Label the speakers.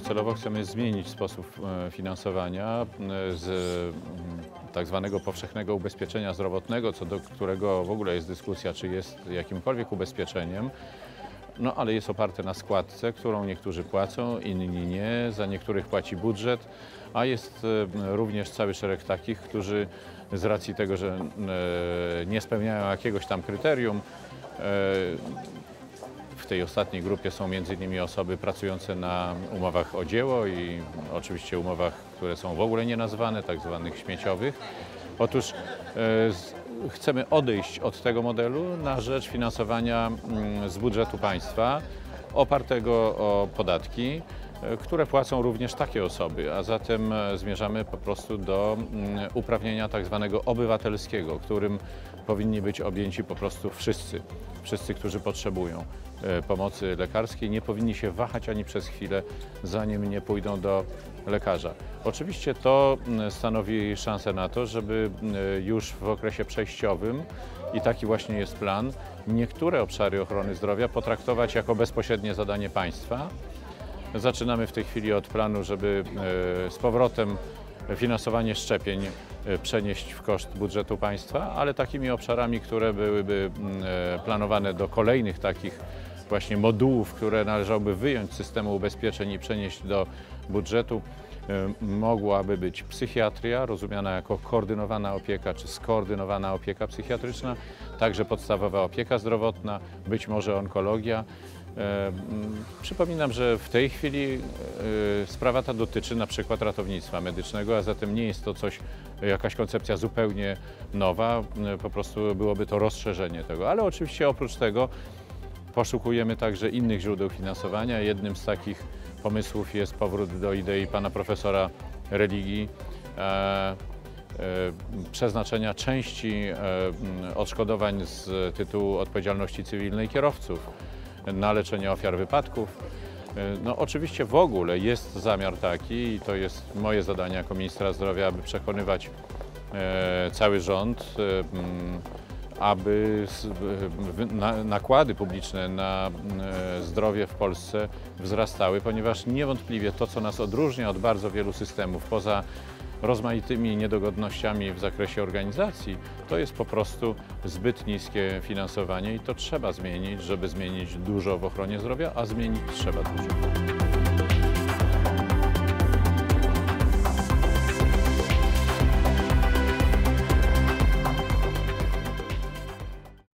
Speaker 1: docelowo chcemy zmienić sposób e, finansowania e, z mm, tak zwanego powszechnego ubezpieczenia zdrowotnego, co do którego w ogóle jest dyskusja, czy jest jakimkolwiek ubezpieczeniem, no ale jest oparte na składce, którą niektórzy płacą, inni nie, za niektórych płaci budżet, a jest e, również cały szereg takich, którzy z racji tego, że nie spełniają jakiegoś tam kryterium, w tej ostatniej grupie są innymi osoby pracujące na umowach o dzieło i oczywiście umowach, które są w ogóle nienazwane, tak zwanych śmieciowych. Otóż e, chcemy odejść od tego modelu na rzecz finansowania mm, z budżetu państwa opartego o podatki, które płacą również takie osoby, a zatem e, zmierzamy po prostu do mm, uprawnienia tak zwanego obywatelskiego, którym powinni być objęci po prostu wszyscy, wszyscy, którzy potrzebują e, pomocy lekarskiej, nie powinni się wahać ani przez chwilę, zanim nie pójdą do lekarza. Oczywiście to mm, stanowi szansę na to, żeby mm, już w okresie przejściowym, i taki właśnie jest plan, niektóre obszary ochrony zdrowia potraktować jako bezpośrednie zadanie państwa, Zaczynamy w tej chwili od planu, żeby e, z powrotem finansowanie szczepień e, przenieść w koszt budżetu państwa, ale takimi obszarami, które byłyby e, planowane do kolejnych takich właśnie modułów, które należałoby wyjąć z systemu ubezpieczeń i przenieść do budżetu, mogłaby być psychiatria, rozumiana jako koordynowana opieka czy skoordynowana opieka psychiatryczna, także podstawowa opieka zdrowotna, być może onkologia. E, mm, Przypominam, że w tej chwili e, sprawa ta dotyczy na przykład ratownictwa medycznego, a zatem nie jest to coś, jakaś koncepcja zupełnie nowa, e, po prostu byłoby to rozszerzenie tego. Ale oczywiście oprócz tego poszukujemy także innych źródeł finansowania. Jednym z takich pomysłów jest powrót do idei pana profesora religii, przeznaczenia części odszkodowań z tytułu odpowiedzialności cywilnej kierowców na leczenie ofiar wypadków. E, No oczywiście w ogóle jest zamiar taki i to jest moje zadanie jako ministra zdrowia, aby przekonywać e, cały rząd, e, m, aby nakłady publiczne na zdrowie w Polsce wzrastały, ponieważ niewątpliwie to, co nas odróżnia od bardzo wielu systemów, poza rozmaitymi niedogodnościami w zakresie organizacji, to jest po prostu zbyt niskie finansowanie i to trzeba zmienić, żeby zmienić dużo w ochronie zdrowia, a zmienić trzeba dużo.